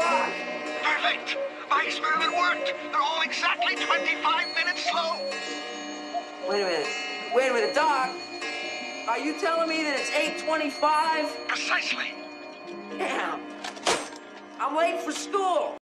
Perfect. My experiment worked! They're all exactly 25 minutes slow! Wait a minute. Wait a minute, Doc. Are you telling me that it's 825? Precisely! Damn. I'm late for school.